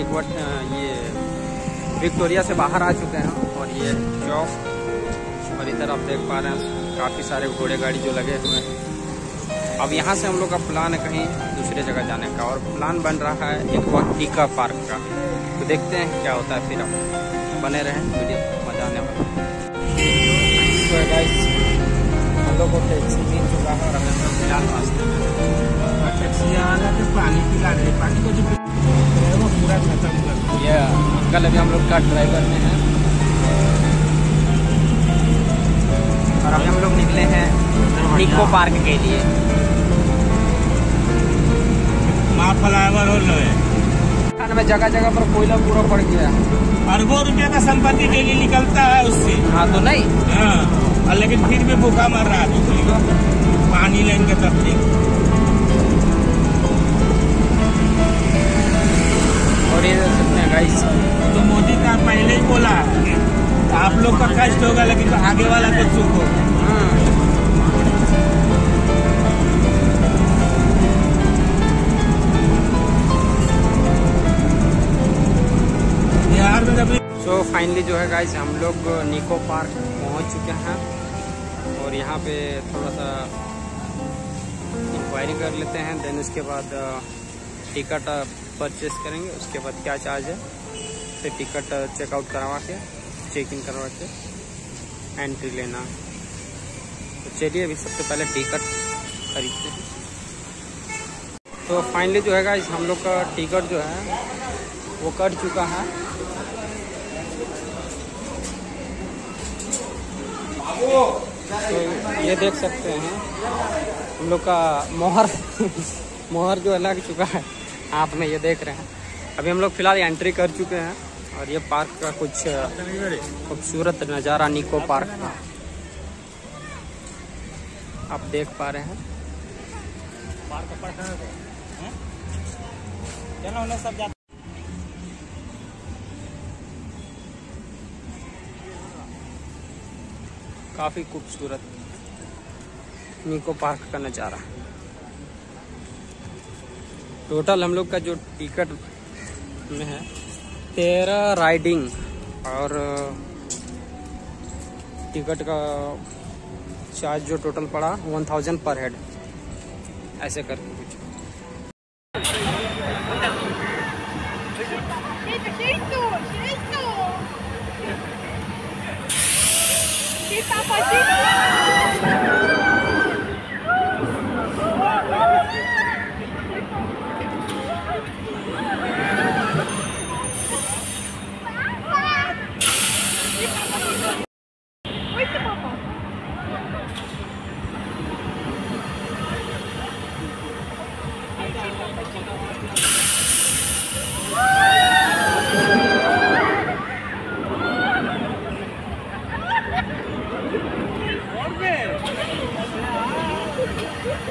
एक बार ये विक्टोरिया से बाहर आ चुके हैं और ये चौक और इधर आप देख पा रहे हैं, काफ़ी सारे घोड़े गाड़ी जो लगे हुए हैं। अब यहाँ से हम लोग का प्लान है कहीं दूसरे जगह जाने का और प्लान बन रहा है एक टीका पार्क का। तो देखते हैं क्या होता है फिर हम बने रहें, वीडियो मज़ा आने वाला मिल चुका है और हमें फ़िलहाल रास्ते में पानी पिला रहे पानी को जो पूरा खत्म कर ये अंकल अभी हम लोग का ड्राइवर में है। और अभी हम लोग निकले हैं निको पार्क के लिए। माँ में जगह जगह पर कोयला पूरा पड़ गया। अरबों रुपए का संपत्ति डेली निकलता है उससे। हाँ तो नहीं। हाँ लेकिन फिर भी भूखा मर रहा है। पानी लाइन के तब तो फाइनली जो है गाइस हम लोग निको पार्क पहुँच चुके हैं और यहाँ पे थोड़ा सा इंक्वायरी कर लेते हैं देन उसके बाद टिकट परचेस करेंगे। उसके बाद क्या चार्ज है? फिर टिकट चेकआउट करवा के चेक इन करवा के। एंट्री लेना। तो चलिए अभी सबसे पहले टिकट खरीदते हैं। तो फाइनली जो है गाइस हम लोग का टिकट जो है, वो कट चुका है। तो ये देख सकते हैं, हम लोग का मोहर मोहर जो है लग चुका है। हाथ में ये देख रहे हैं। अभी हम लोग फ़िलहाल एंट्री कर चुके हैं। और ये पार्क का कुछ खूबसूरत नज़ारा निको पार्क का। आप देख पा रहे हैं। उन्हें सब जाते काफ़ी खूबसूरत निको पार्क का नज़ारा। टोटल हम लोग का जो टिकट में है तेरह राइडिंग और टिकट का चार्ज जो टोटल पड़ा वन थाउज़ेंड पर हेड ऐसे Jeito, jeito!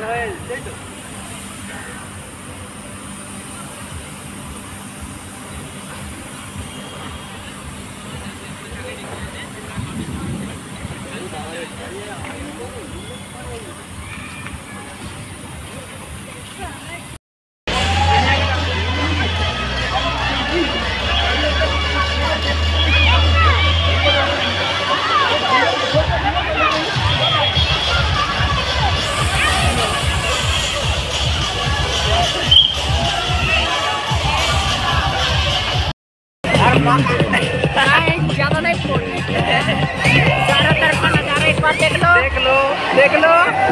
はい、大丈夫。ज़्यादा नहीं फोड़ने सारा तरफ़ नज़ारा बार देख लो देख लो देख लो